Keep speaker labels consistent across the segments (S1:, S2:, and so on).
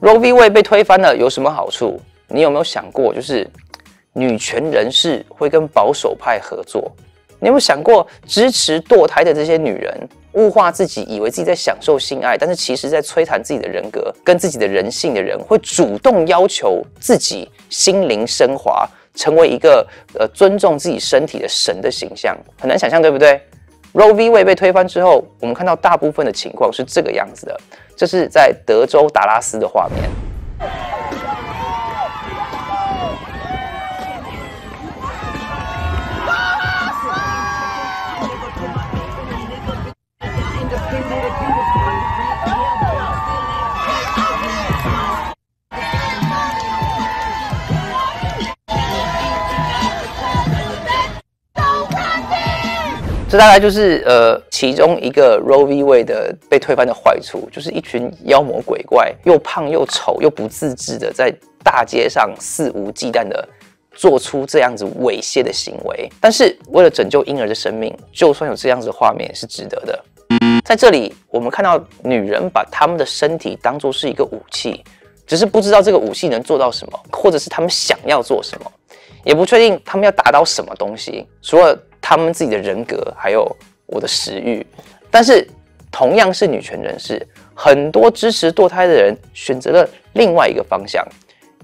S1: Roe v. Wade 被推翻了有什么好处？你有没有想过，就是女权人士会跟保守派合作？你有没有想过，支持堕胎的这些女人物化自己，以为自己在享受性爱，但是其实在摧残自己的人格跟自己的人性的人，会主动要求自己心灵升华，成为一个呃尊重自己身体的神的形象？很难想象，对不对？Roe v. 位被推翻之后，我们看到大部分的情况是这个样子的。这是在德州达拉斯的画面。这大概就是呃其中一个 Roe v. Wade 的被推翻的坏处，就是一群妖魔鬼怪，又胖又丑又不自知的，在大街上肆无忌惮的做出这样子猥亵的行为。但是为了拯救婴儿的生命，就算有这样子的画面是值得的。在这里，我们看到女人把他们的身体当作是一个武器，只是不知道这个武器能做到什么，或者是他们想要做什么，也不确定他们要达到什么东西，除了。他们自己的人格，还有我的食欲，但是同样是女权人士，很多支持堕胎的人选择了另外一个方向，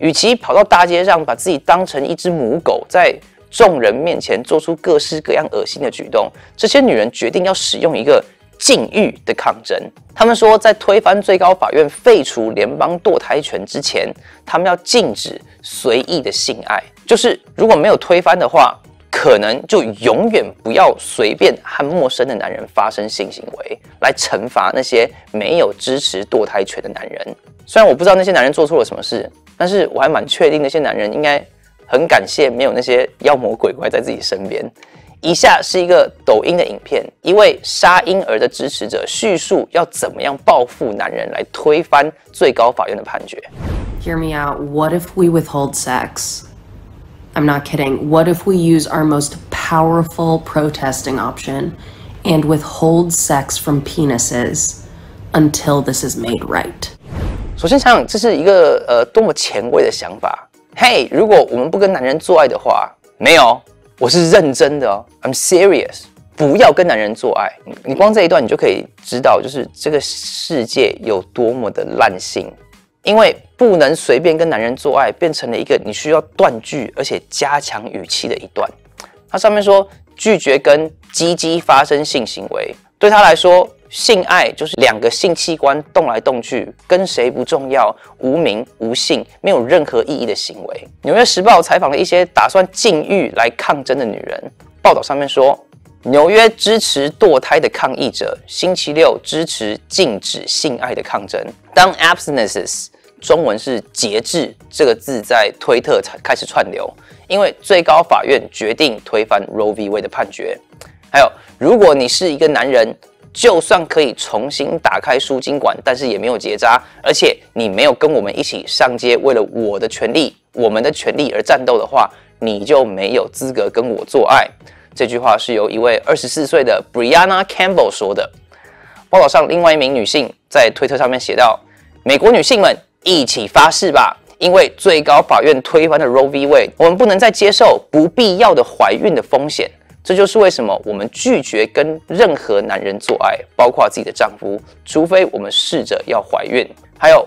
S1: 与其跑到大街上把自己当成一只母狗，在众人面前做出各式各样恶心的举动，这些女人决定要使用一个禁欲的抗争。他们说，在推翻最高法院废除联邦堕胎权之前，他们要禁止随意的性爱，就是如果没有推翻的话。可能就永远不要随便和陌生的男人发生性行为，来惩罚那些没有支持堕胎权的男人。虽然我不知道那些男人做错了什么事，但是我还蛮确定那些男人应该很感谢没有那些妖魔鬼怪在自己身边。以下是一个抖音的影片，一位杀婴儿的支持者叙述要怎么样报复男人来推翻最高法院的判决。
S2: Hear me out. What if we withhold sex? I'm not kidding. What if we use our most powerful protesting option and withhold sex from penises until this is made right?
S1: 首先想想，这是一个呃多么前卫的想法。嘿，如果我们不跟男人做爱的话，没有，我是认真的哦，I'm serious。不要跟男人做爱，你光这一段你就可以知道，就是这个世界有多么的烂性。 因为不能随便跟男人做爱，变成了一个你需要断句而且加强语气的一段。它上面说拒绝跟鸡鸡发生性行为，对他来说，性爱就是两个性器官动来动去，跟谁不重要，无名无姓，没有任何意义的行为。纽约时报采访了一些打算禁欲来抗争的女人，报道上面说，纽约支持堕胎的抗议者星期六支持禁止性爱的抗争。当 abstinences 中文是“节制”这个字在推特开始串流，因为最高法院决定推翻 Roe v. Wade 的判决。还有，如果你是一个男人，就算可以重新打开输精管，但是也没有结扎，而且你没有跟我们一起上街，为了我的权利、我们的权利而战斗的话，你就没有资格跟我做爱。这句话是由一位二十四岁的 Brianna Campbell 说的。报道上，另外一名女性在推特上面写道：“美国女性们。”一起发誓吧！因为最高法院推翻了 Roe v. Wade，我们不能再接受不必要的怀孕的风险。这就是为什么我们拒绝跟任何男人做爱，包括自己的丈夫，除非我们试着要怀孕。还有，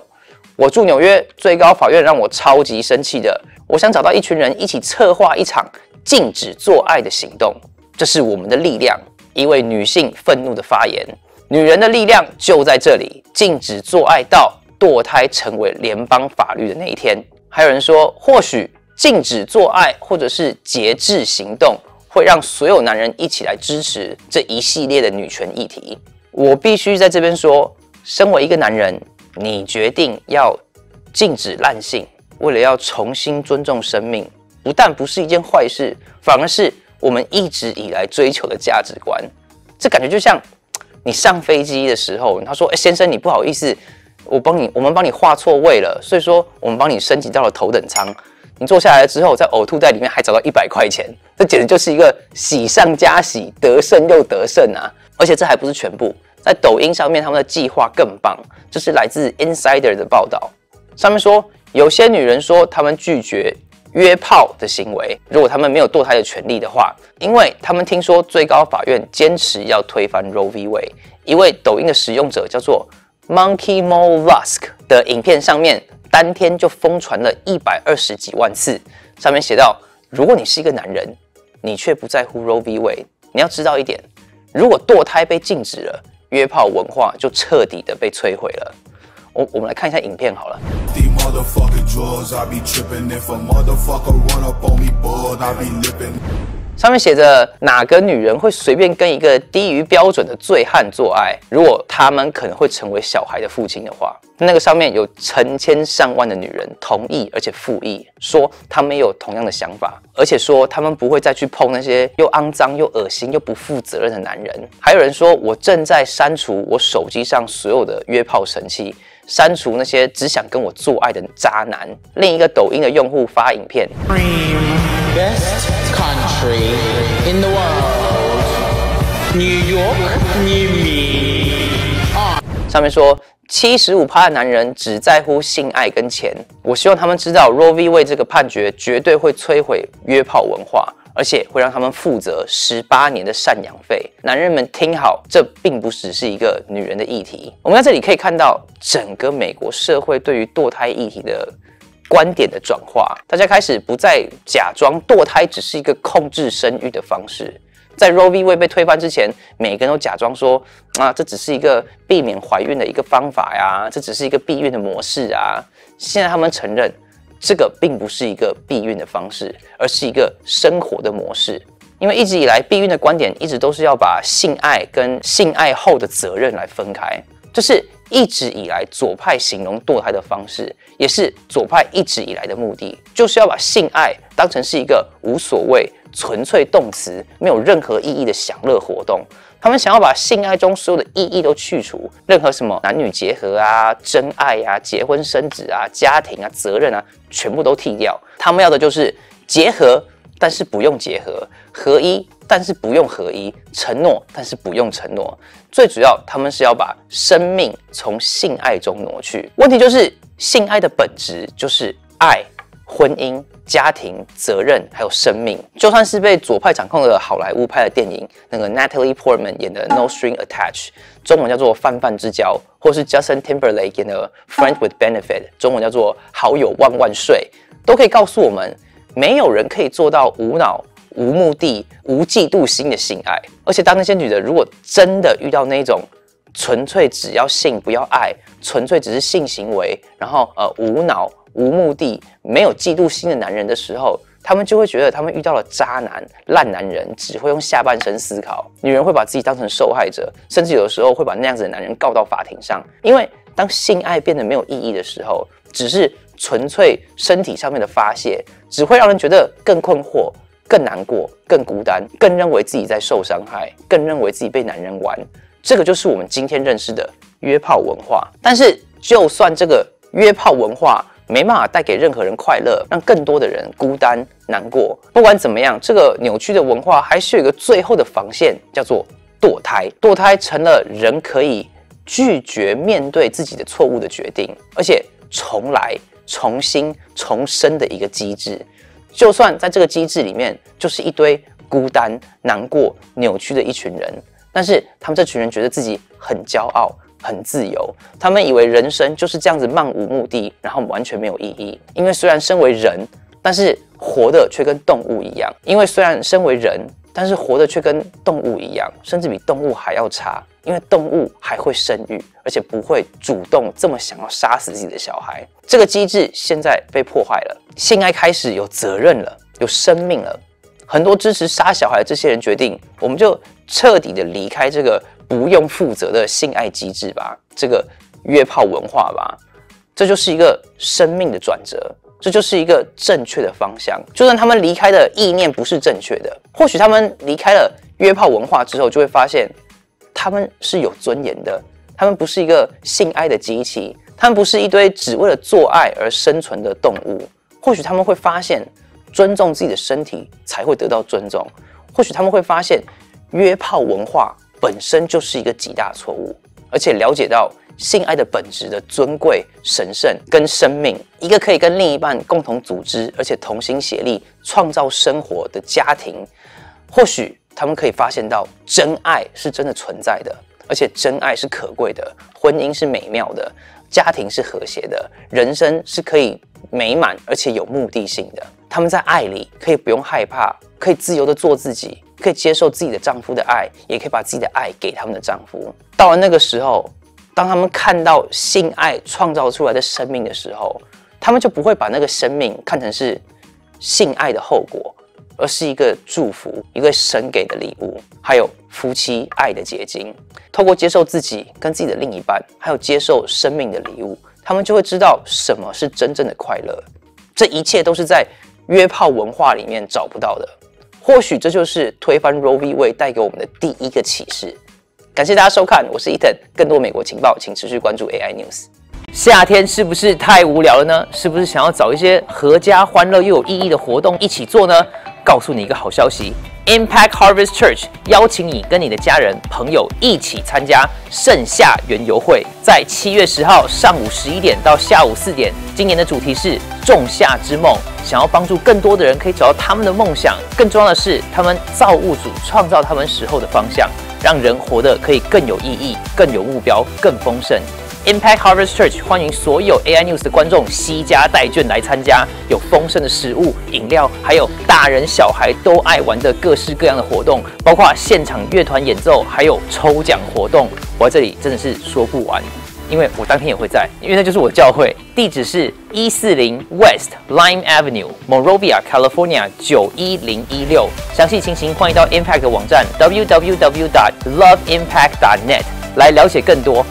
S1: 我住纽约，最高法院让我超级生气的。我想找到一群人一起策划一场禁止做爱的行动，这是我们的力量。一位女性愤怒的发言：“女人的力量就在这里，禁止做爱到。”堕胎成为联邦法律的那一天，还有人说，或许禁止做爱或者是节制行动，会让所有男人一起来支持这一系列的女权议题。我必须在这边说，身为一个男人，你决定要禁止滥性，为了要重新尊重生命，不但不是一件坏事，反而是我们一直以来追求的价值观。这感觉就像你上飞机的时候，他说：“哎，先生，你不好意思。”我帮你，我们帮你画错位了，所以说我们帮你升级到了头等舱。你坐下来之后，在呕吐袋里面还找到一百块钱，这简直就是一个喜上加喜，得胜又得胜啊！而且这还不是全部，在抖音上面他们的计划更棒。这是来自 Insider 的报道，上面说，有些女人说她们拒绝约炮的行为，如果她们没有堕胎的权利的话，因为她们听说最高法院坚持要推翻 Roe v. Wade。一位抖音的使用者叫做 Monkey Mo Lusk 的影片上面，当天就疯传了一百二十几万次。上面写道：如果你是一个男人，你却不在乎 Roe v. Wade，你要知道一点，如果堕胎被禁止了，约炮文化就彻底的被摧毁了。我我们来看一下影片好了。上面写着哪个女人会随便跟一个低于标准的醉汉做爱？如果他们可能会成为小孩的父亲的话，那个上面有成千上万的女人同意而且附议，说他们也有同样的想法，而且说他们不会再去碰那些又肮脏又恶心又不负责任的男人。还有人说我正在删除我手机上所有的约炮神器。删除那些只想跟我做爱的渣男。另一个抖音的用户发影片，
S3: country in the world. New York, New Me.
S1: 上面说七十五趴的男人只在乎性爱跟钱。我希望他们知道，Roe v. Wade 这个判决绝对会摧毁约炮文化，而且会让他们负责十八年的赡养费。男人们听好，这并不只是一个女人的议题。我们在这里可以看到整个美国社会对于堕胎议题的。观点的转化，大家开始不再假装堕胎只是一个控制生育的方式。在 Roe v. Wade 被推翻之前，每个人都假装说啊，这只是一个避免怀孕的一个方法呀，这只是一个避孕的模式啊。现在他们承认，这个并不是一个避孕的方式，而是一个生活的模式。因为一直以来，避孕的观点一直都是要把性爱跟性爱后的责任来分开，就是一直以来左派形容堕胎的方式，也是左派一直以来的目的，就是要把性爱当成是一个无所谓、纯粹动词，没有任何意义的享乐活动。他们想要把性爱中所有的意义都去除，任何什么男女结合啊、真爱啊、结婚生子啊、家庭啊、责任啊，全部都剃掉。他们要的就是结合，但是不用结合；合一，但是不用合一；承诺，但是不用承诺。最主要，他们是要把生命从性爱中挪去。问题就是，性爱的本质就是爱、婚姻、家庭、责任，还有生命。就算是被左派掌控的好莱坞拍的电影，那个 Natalie Portman 演的《No String Attached》，中文叫做《泛泛之交》，或是 Justin Timberlake 演的《Friend with Benefit》，中文叫做《好友万万岁》，都可以告诉我们，没有人可以做到无脑。无目的、无嫉妒心的性爱，而且当那些女的如果真的遇到那种纯粹只要性不要爱，纯粹只是性行为，然后呃无脑、无目的、没有嫉妒心的男人的时候，他们就会觉得他们遇到了渣男、烂男人，只会用下半身思考。女人会把自己当成受害者，甚至有的时候会把那样子的男人告到法庭上。因为当性爱变得没有意义的时候，只是纯粹身体上面的发泄，只会让人觉得更困惑。更难过、更孤单、更认为自己在受伤害、更认为自己被男人玩，这个就是我们今天认识的约炮文化。但是，就算这个约炮文化没办法带给任何人快乐，让更多的人孤单难过，不管怎么样，这个扭曲的文化还是有一个最后的防线，叫做堕胎。堕胎成了人可以拒绝面对自己的错误的决定，而且重来、重新、重生的一个机制。就算在这个机制里面，就是一堆孤单、难过、扭曲的一群人，但是他们这群人觉得自己很骄傲、很自由。他们以为人生就是这样子漫无目的，然后完全没有意义。因为虽然身为人，但是活的却跟动物一样。因为虽然身为人，但是活的却跟动物一样，甚至比动物还要差。因为动物还会生育，而且不会主动这么想要杀死自己的小孩。这个机制现在被破坏了，性爱开始有责任了，有生命了。很多支持杀小孩的这些人决定，我们就彻底的离开这个不用负责的性爱机制吧，这个约炮文化吧。这就是一个生命的转折，这就是一个正确的方向。就算他们离开的意念不是正确的，或许他们离开了约炮文化之后，就会发现。他们是有尊严的，他们不是一个性爱的机器，他们不是一堆只为了做爱而生存的动物。或许他们会发现，尊重自己的身体才会得到尊重。或许他们会发现，约炮文化本身就是一个极大错误，而且了解到性爱的本质的尊贵、神圣跟生命，一个可以跟另一半共同组织，而且同心协力创造生活的家庭，或许他们可以发现到真爱是真的存在的，而且真爱是可贵的，婚姻是美妙的，家庭是和谐的，人生是可以美满而且有目的性的。他们在爱里可以不用害怕，可以自由的做自己，可以接受自己的丈夫的爱，也可以把自己的爱给他们的丈夫。到了那个时候，当他们看到性爱创造出来的生命的时候，他们就不会把那个生命看成是性爱的后果，而是一个祝福，一个神给的礼物，还有夫妻爱的结晶。透过接受自己跟自己的另一半，还有接受生命的礼物，他们就会知道什么是真正的快乐。这一切都是在约炮文化里面找不到的。或许这就是推翻 Roe v. Wade 带给我们的第一个启示。感谢大家收看，我是 Ethan。更多美国情报，请持续关注 AI News。夏天是不是太无聊了呢？是不是想要找一些合家欢乐又有意义的活动一起做呢？告诉你一个好消息，Impact Harvest Church 邀请你跟你的家人朋友一起参加盛夏园游会，在七月十号上午十一点到下午四点。今年的主题是仲夏之梦，想要帮助更多的人可以找到他们的梦想。更重要的是，他们造物主创造他们时候的方向，让人活得可以更有意义、更有目标、更丰盛。Impact Harvest Church 欢迎所有 AI News 的观众惜家带眷来参加，有丰盛的食物、饮料，还有大人小孩都爱玩的各式各样的活动，包括现场乐团演奏，还有抽奖活动。我在这里真的是说不完，因为我当天也会在，因为那就是我教会，地址是一四零 West Lime Avenue Monrovia California 九一零一六，详细情形欢迎到 Impact 网站 www.loveimpact.net 来了解更多。